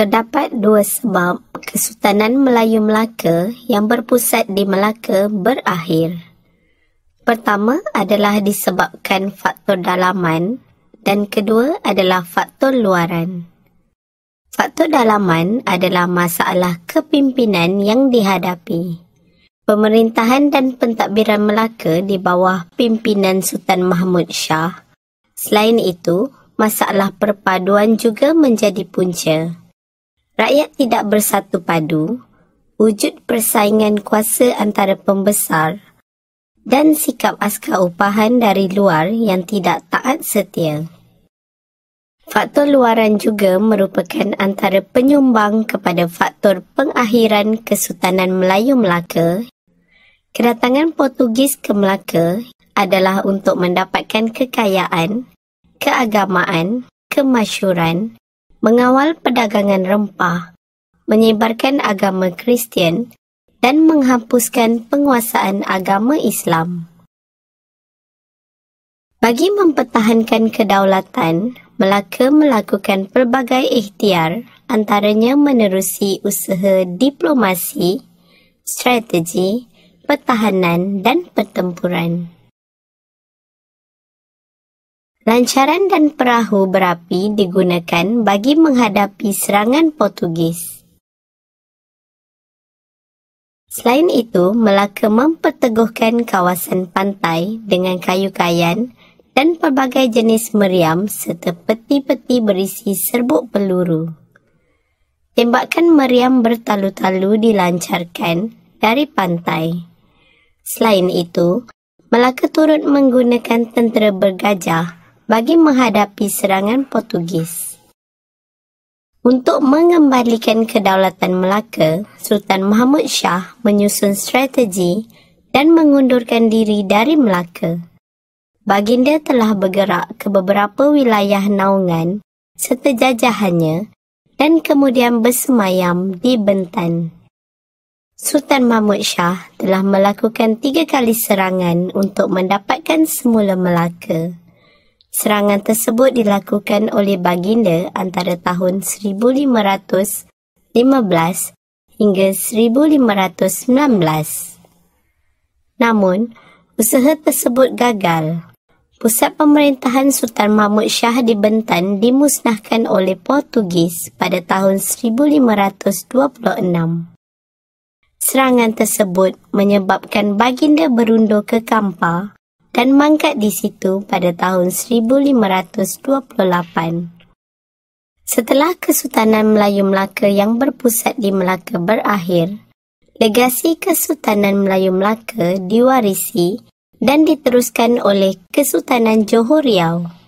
Terdapat dua sebab Kesultanan Melayu Melaka yang berpusat di Melaka berakhir. Pertama adalah disebabkan faktor dalaman dan kedua adalah faktor luaran. Faktor dalaman adalah masalah kepimpinan yang dihadapi. Pemerintahan dan pentadbiran Melaka di bawah pimpinan Sultan Mahmud Shah. Selain itu, masalah perpaduan juga menjadi punca rakyat tidak bersatu padu, wujud persaingan kuasa antara pembesar dan sikap askar upahan dari luar yang tidak taat setia. Faktor luaran juga merupakan antara penyumbang kepada faktor pengakhiran Kesultanan Melayu Melaka. Kedatangan Portugis ke Melaka adalah untuk mendapatkan kekayaan, keagamaan, kemasyuran mengawal perdagangan rempah, menyebarkan agama Kristian dan menghapuskan penguasaan agama Islam. Bagi mempertahankan kedaulatan, Melaka melakukan pelbagai ikhtiar antaranya menerusi usaha diplomasi, strategi, pertahanan dan pertempuran. Lancaran dan perahu berapi digunakan bagi menghadapi serangan Portugis. Selain itu, Melaka memperteguhkan kawasan pantai dengan kayu kayan dan pelbagai jenis meriam serta peti-peti berisi serbuk peluru. Tembakan meriam bertalu-talu dilancarkan dari pantai. Selain itu, Melaka turut menggunakan tentera bergajah bagi menghadapi serangan Portugis. Untuk mengembalikan kedaulatan Melaka, Sultan Mahmud Shah menyusun strategi dan mengundurkan diri dari Melaka. Baginda telah bergerak ke beberapa wilayah naungan serta jajahannya dan kemudian bersemayam di Bentan. Sultan Mahmud Shah telah melakukan tiga kali serangan untuk mendapatkan semula Melaka. Serangan tersebut dilakukan oleh baginda antara tahun 1515 hingga 1519. Namun, usaha tersebut gagal. Pusat pemerintahan Sultan Mahmud Shah di Bentan dimusnahkan oleh Portugis pada tahun 1526. Serangan tersebut menyebabkan baginda berundur ke Kampar dan mangkat di situ pada tahun 1528. Setelah Kesultanan Melayu Melaka yang berpusat di Melaka berakhir, legasi Kesultanan Melayu Melaka diwarisi dan diteruskan oleh Kesultanan Johor Riau.